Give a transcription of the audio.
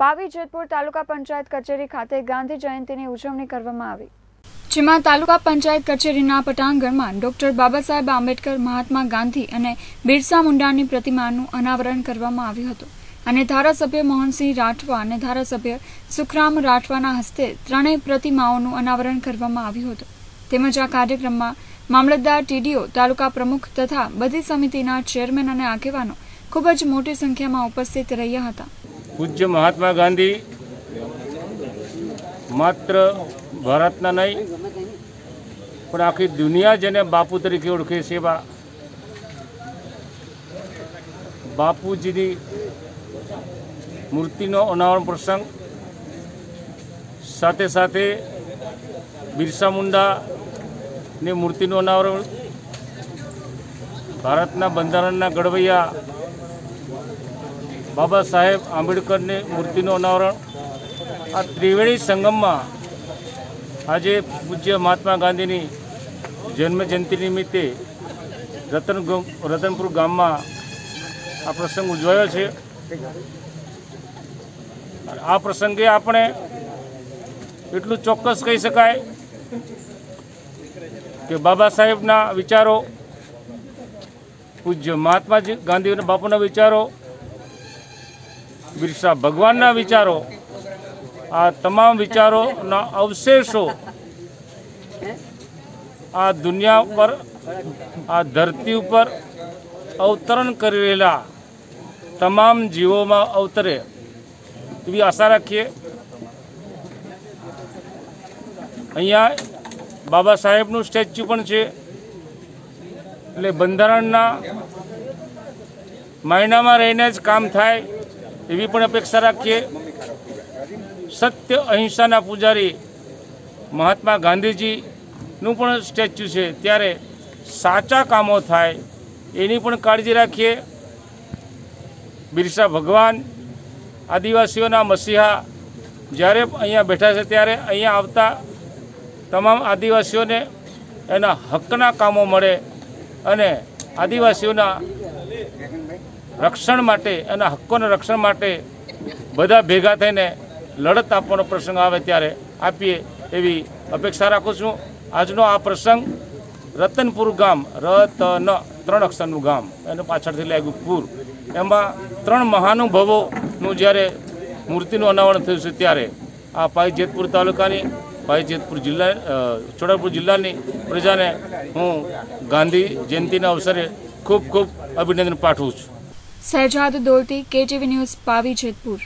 પાવી જેતપુર તાલુકા પંચાયત કચેરી ખાતે ગાંધી જયંતિની ઉજવણી કરવામાં આવી. જેમાં તાલુકા પંચાયત કચેરીના પટાંગણમાં ડોક્ટર બાબા સાહેબ આંબેડકર, મહાત્મા ગાંધી અને બિરસા મુંડાની પ્રતિમાનું અનાવરણ કરવામાં આવ્યું હતું. અને ધારાસભ્ય મોહનસિંહ રાઠવા અને ધારાસભ્ય સુખરામ રાઠવાના હસ્તે ત્રણેય પ્રતિમાઓનું અનાવરણ કરવામાં આવ્યું હતું. તેમજ આ કાર્યક્રમમાં મામલતદાર ટીડીઓ, તાલુકા પ્રમુખ તથા બધી સમિતિના ચેરમેન અને આગેવાનો ખૂબ જ મોટી સંખ્યામાં ઉપસ્થિત રહ્યા હતા. પૂજ્ય મહાત્મા ગાંધી માત્ર ભારતના નહીં, પણ આખી દુનિયા જેને બાપુ તરીકે ઓળખે છે એવા બાપુજીની મૂર્તિનો અનાવરણ પ્રસંગ, સાથે સાથે બિરસા મુંડાની મૂર્તિનું અનાવરણ, ભારતના બંધારણના ઘડવૈયા બાબા સાહેબ આંબેડકરની મૂર્તિનું અનાવરણ. આ ત્રિવેણી સંગમમાં આજે પૂજ્ય મહાત્મા ગાંધીની જન્મજયંતિ નિમિત્તે રતન રતનપુર ગામમાં આ પ્રસંગ ઉજવાયો છે. આ પ્રસંગે આપણે એટલું ચોક્કસ કહી શકાય કે બાબા સાહેબના વિચારો, પૂજ્ય મહાત્માજી ગાંધી બાપુના વિચારો બિરસા, ભગવાનના વિચારો, આ તમામ વિચારોના અવશેષો આ દુનિયા ઉપર, આ ધરતી ઉપર અવતરણ કરી રહેલા તમામ જીવોમાં અવતરે. એવી આશા રાખીએ. અહીંયા બાબા સાહેબનું સ્ટેચ્યુ પણ છે. એટલે બંધારણના મહિનામાં રહીને જ કામ થાય. એવી પણ અપેક્ષા રાખીએ. સત્ય અહિંસાના પૂજારી મહાત્મા ગાંધીજીનું પણ સ્ટેચ્યુ છે. ત્યારે સાચા કામો થાય એની પણ કાળજી રાખીએ. બિરસા ભગવાન, આદિવાસીઓના મસીહા જ્યારે અહીંયા બેઠા છે ત્યારે અહીંયા આવતા તમામ આદિવાસીઓને એના હકના કામો મળે અને આદિવાસીઓના રક્ષણ માટે, એના હક્કોના રક્ષણ માટે બધા ભેગા થઈને લડત આપવાનો પ્રસંગ આવે ત્યારે આપીએ એવી અપેક્ષા રાખું છું. આજનો આ પ્રસંગ રતનપુર ગામ, રતન ત્રણ અક્ષરનું ગામ, એનું પાછળથી લાગ્યું પૂર. એમાં ત્રણ મહાનુભવોનું જ્યારે મૂર્તિનું અનાવરણ થયું છે ત્યારે આ પાઈ જેતપુર તાલુકાની પાઈ જેતપુર જિલ્લા ચોડાપુર જિલ્લાની પ્રજાને હું ગાંધી જયંતિના અવસરે ખૂબ ખૂબ અભિનંદન પાઠવું છું. Shehzad Dolti KTV news Pavi Jetpur.